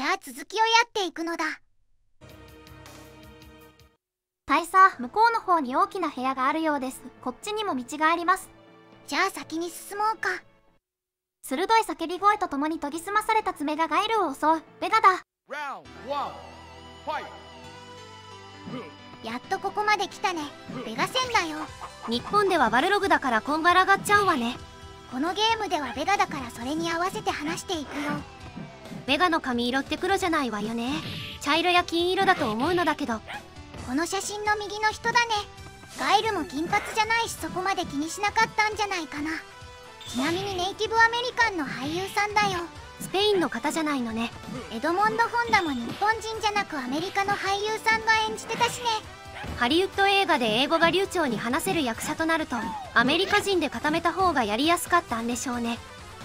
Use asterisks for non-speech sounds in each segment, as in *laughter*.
じゃあ続きをやっていくのだ。大佐向こうの方に大きな部屋があるようです。こっちにも道があります。じゃあ先に進もうか。鋭い叫び声とともに研ぎ澄まされた爪がガイルを襲う。ベガだ!やっとここまで来たね。ベガ戦だよ。日本ではバルログだからこんがらがっちゃうわねこのゲームではベガだからそれに合わせて話していくよ。ベガの髪色って黒じゃないわよね。茶色や金色だと思うのだけど。この写真の右の人だね。ガイルも金髪じゃないしそこまで気にしなかったんじゃないかな。ちなみにネイティブアメリカンの俳優さんだよ。スペインの方じゃないのね。エドモンド・ホンダも日本人じゃなくアメリカの俳優さんが演じてたしねハリウッド映画で英語が流暢に話せる役者となるとアメリカ人で固めた方がやりやすかったんでしょうね。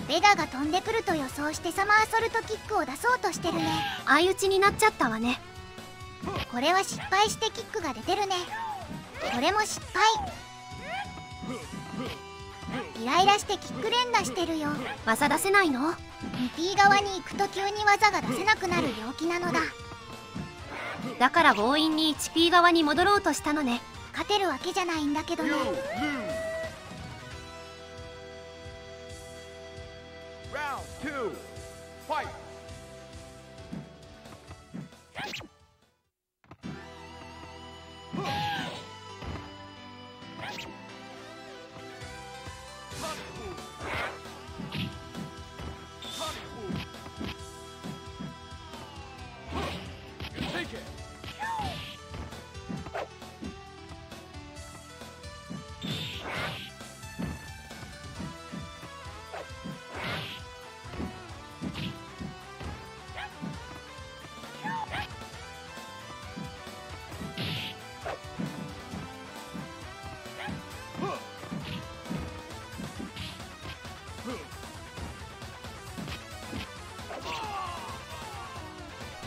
ベガが飛んでくると予想してサマーソルトキックを出そうとしてるね。相打ちになっちゃったわね。これは失敗してキックが出てるね。これも失敗。イライラしてキック連打してるよ。技出せないの？2P 側に行くと急に技が出せなくなる病気なのだだから強引に 1P 側に戻ろうとしたのね。勝てるわけじゃないんだけどね。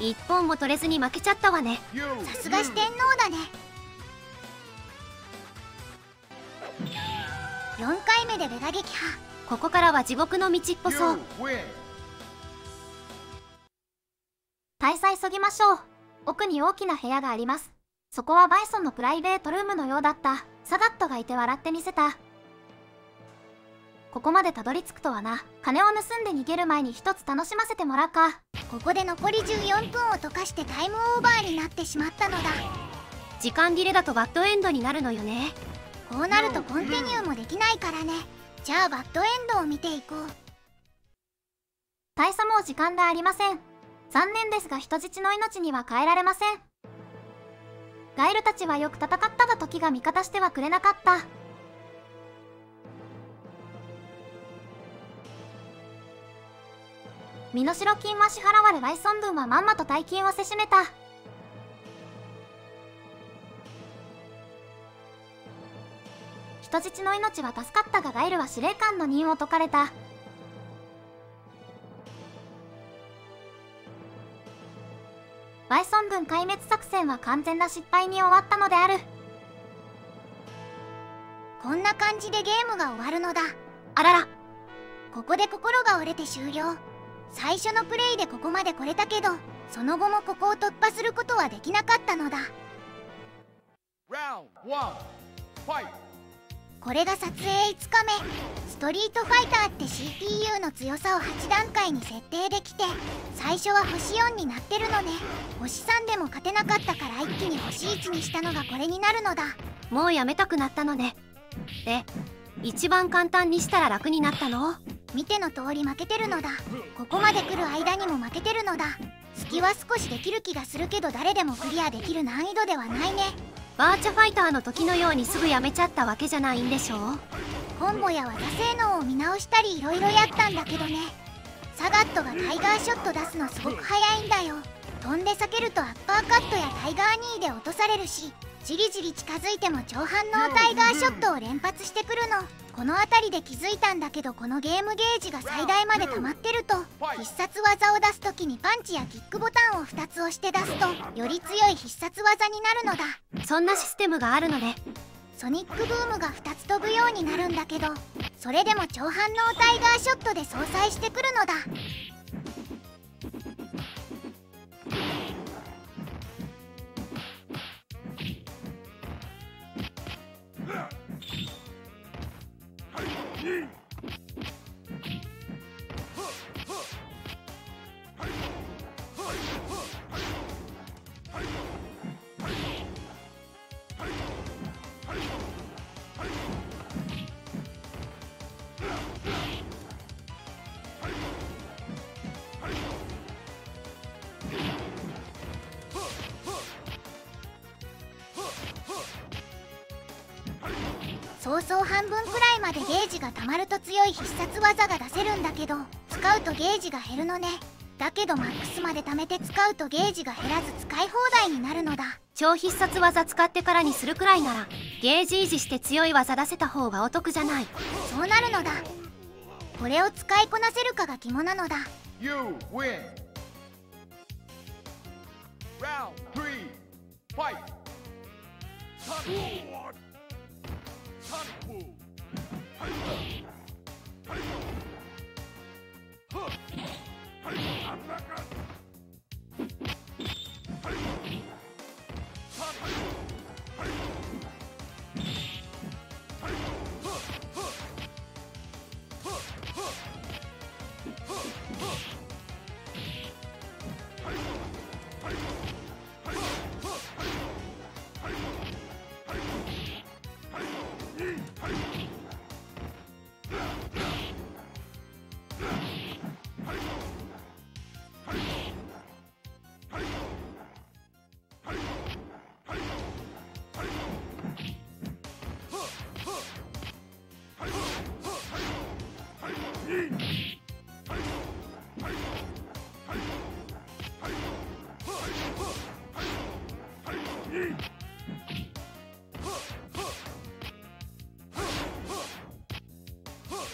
一本も取れずに負けちゃったわね。さすが四天王だね。4回目でベガ撃破。ここからは地獄の道っぽそう。大佐急ぎましょう。奥に大きな部屋があります。そこはバイソンのプライベートルームのようだった。サガットがいて笑ってみせた。ここまでたどり着くとはな。金を盗んで逃げる前に一つ楽しませてもらうか。ここで残り14分を溶かしてタイムオーバーになってしまったのだ。時間切れだとバッドエンドになるのよね。こうなるとコンティニューもできないからね。じゃあバッドエンドを見ていこう。大佐もう時間でありません。残念ですが人質の命には変えられません。ガイルたちはよく戦ったが時が味方してはくれなかった身代金は支払われバイソン軍はまんまと大金をせしめた。人質の命は助かったがガイルは司令官の任を解かれた。バイソン軍壊滅作戦は完全な失敗に終わったのである。こんな感じでゲームが終わるのだ。あらら。ここで心が折れて終了最初のプレイでここまで来れたけどその後もここを突破することはできなかったのだ!これが撮影5日目。ストリートファイターって CPU の強さを8段階に設定できて最初は星4になってるのね。星3でも勝てなかったから一気に星1にしたのがこれになるのだ。もうやめたくなったのね。で一番簡単にしたら楽になったの。見ての通り負けてるのだ。ここまで来る間にも負けてるのだ。隙は少しできる気がするけど誰でもクリアできる難易度ではないね。バーチャファイターの時のようにすぐやめちゃったわけじゃないんでしょう。コンボや技性能を見直したり色々やったんだけどね。サガットがタイガーショット出すのすごく早いんだよ。飛んで避けるとアッパーカットやタイガーニーで落とされるしじりじり近づいても超反応タイガーショットを連発してくるの。この辺りで気づいたんだけどこのゲームゲージが最大まで溜まってると必殺技を出す時にパンチやキックボタンを2つ押して出すとより強い必殺技になるのだ。そんなシステムがあるのねソニックブームが2つ飛ぶようになるんだけどそれでも超反応タイガーショットで相殺してくるのだ Jeez. *laughs* そうそう半分くらいまでゲージが溜まると強い必殺技が出せるんだけど使うとゲージが減るのねだけどマックスまで貯めて使うとゲージが減らず使い放題になるのだ超必殺技使ってからにするくらいならゲージ維持して強い技出せた方がお得じゃないそうなるのだこれを使いこなせるかが肝なのだ You win. Round three. Fight.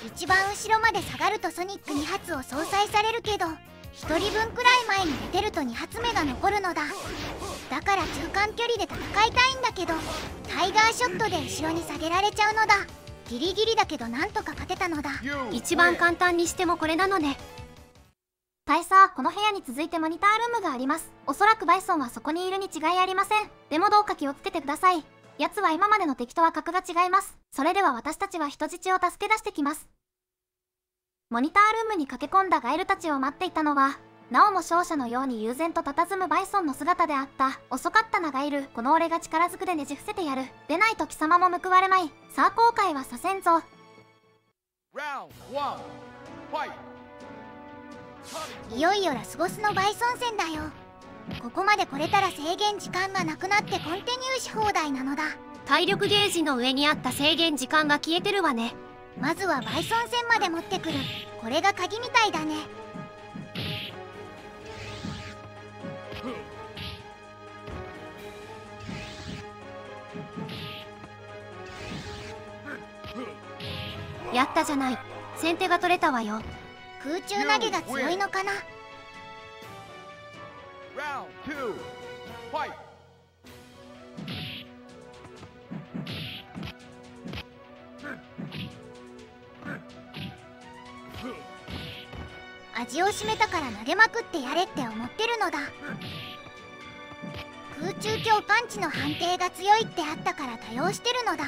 一番後ろまで下がるとソニック2発を相殺されるけど1人分くらい前に出てると2発目が残るのだ。だから中間距離で戦いたいんだけどタイガーショットで後ろに下げられちゃうのだ。ギリギリだけどなんとか勝てたのだ。一番簡単にしてもこれなのね大佐この部屋に続いてモニタールームがあります。おそらくバイソンはそこにいるに違いありません。でもどうか気をつけてください。奴は今までの敵とは格が違います。それでは私たちは人質を助け出してきます。モニタールームに駆け込んだガエルたちを待っていたのはなおも勝者のように悠然と佇むバイソンの姿であった遅かったなガエルこの俺が力ずくでねじ伏せてやる。出ないと貴様も報われまい。さあ後悔はさせんぞ。いよいよラスボスのバイソン戦だよ。ここまで来れたら制限時間がなくなってコンティニューし放題なのだ。体力ゲージの上にあった制限時間が消えてるわね。まずはバイソン戦まで持ってくる。これが鍵みたいだね。やったじゃない。先手が取れたわよ空中投げが強いのかな？味を占めたから投げまくってやれって思ってるのだ。空中強パンチの判定が強いってあったから多用してるのだ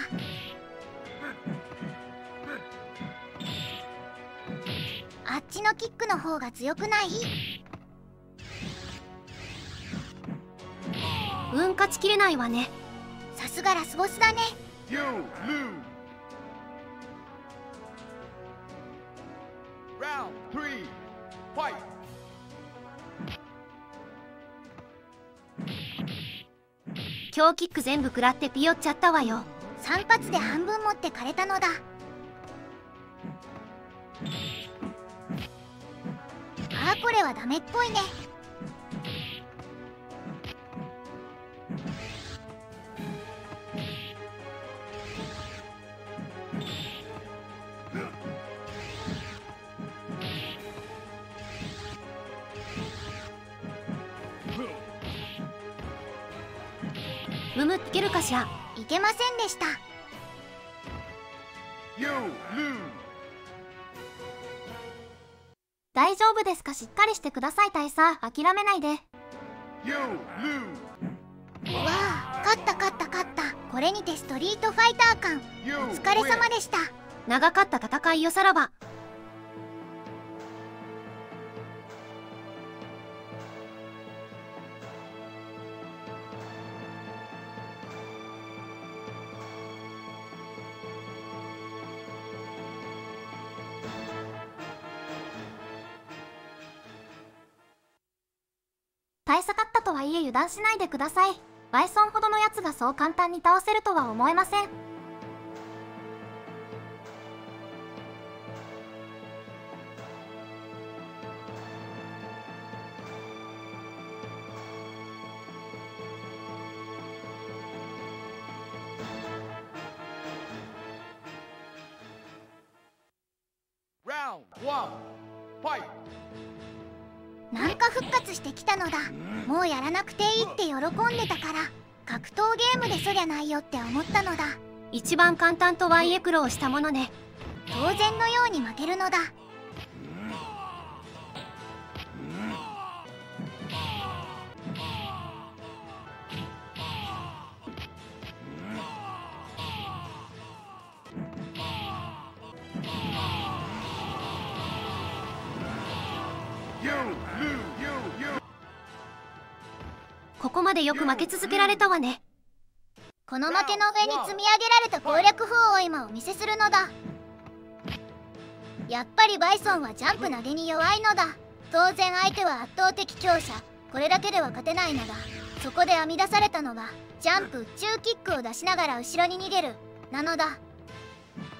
あっちのキックの方が強くない？うん勝ちきれないわね。さすがラスボスだね.強キック全部食らってピヨっちゃったわよ。3発で半分持ってかれたのだあーこれはダメっぽいねむむいけるかしら？いけませんでした You lose. 大丈夫ですか？しっかりしてください大佐。諦めないで.わあ勝った勝った勝った。これにてストリートファイター感。お疲れ様.でした。長かった戦いよさらば大差かったとはいえ油断しないでくださいバイソンほどのやつがそう簡単に倒せるとは思えません Round one. Fight. なんか復活してきたのだ。もうやらなくていいって喜んでたから格闘ゲームでそりゃないよって思ったのだ。一番簡単とワイエクロをしたものね。当然のように負けるのだここまでよく負け続けられたわね。この負けの上に積み上げられた攻略法を今お見せするのだ。やっぱりバイソンはジャンプ投げに弱いのだ。当然相手は圧倒的強者。これだけでは勝てないのだ。そこで編み出されたのがジャンプ宇宙キックを出しながら後ろに逃げる。なのだ。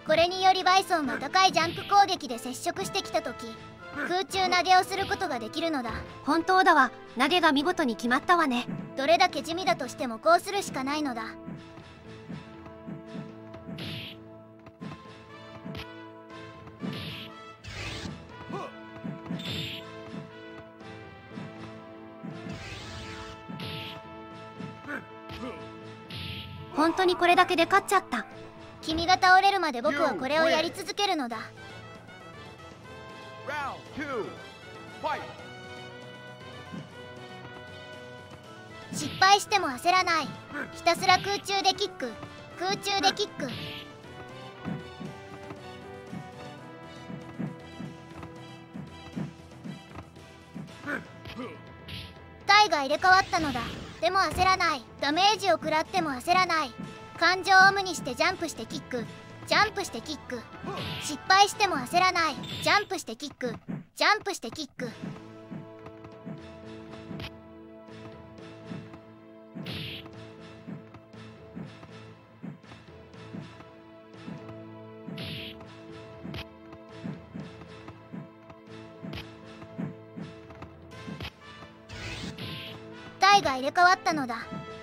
これによりバイソンは高いジャンプ攻撃で接触してきた時空中投げをすることができるのだ。本当だわ。投げが見事に決まったわね。どれだけ地味だとしてもこうするしかないのだ。本当にこれだけで勝っちゃった。君が倒れるまで僕はこれをやり続けるのだ two. Fight. 失敗しても焦らない。ひたすら空中でキック。空中でキック。体が入れ替わったのだ。でも焦らない。ダメージを食らっても焦らない。感情を無にしてジャンプしてキック。ジャンプしてキック。失敗しても焦らない。ジャンプしてキック。ジャンプしてキック。体が入れ替わったのだ。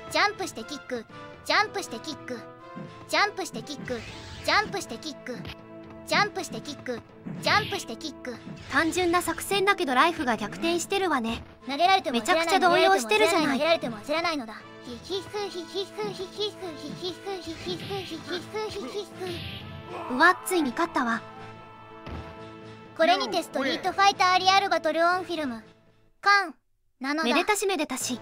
ジャンプしてキック。ジャンプしてキック。ジャンプしてキック。ジャンプしてキック。ジャンプしてキック。ジャンプしてキック。単純な作戦だけどライフが逆転してるわね。投げられてもめちゃくちゃ動揺してるじゃない。投げられても焦らないのだ。ヒヒフヒヒフヒヒフヒヒフヒヒフヒヒフヒヒフうわついに勝ったわこれにてストリートファイターリアルバトルオンフィルムカンなのだめでたしめでたし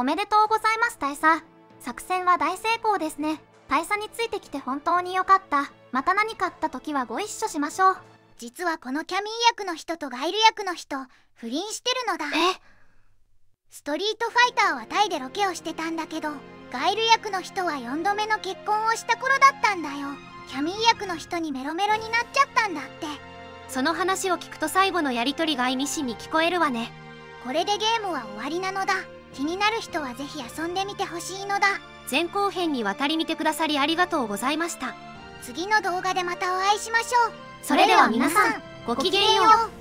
おめでとうございます大佐。作戦は大成功ですね。大佐についてきて本当に良かった。また何かあった時はご一緒しましょう。実はこのキャミー役の人とガイル役の人不倫してるのだ。え？ストリートファイターはタイでロケをしてたんだけどガイル役の人は4度目の結婚をした頃だったんだよ。キャミー役の人にメロメロになっちゃったんだって。その話を聞くと最後のやりとりが意味深に聞こえるわね。これでゲームは終わりなのだ気になる人はぜひ遊んでみてほしいのだ。前後編にわたり見てくださりありがとうございました。次の動画でまたお会いしましょう。それでは皆さんごきげんよう。う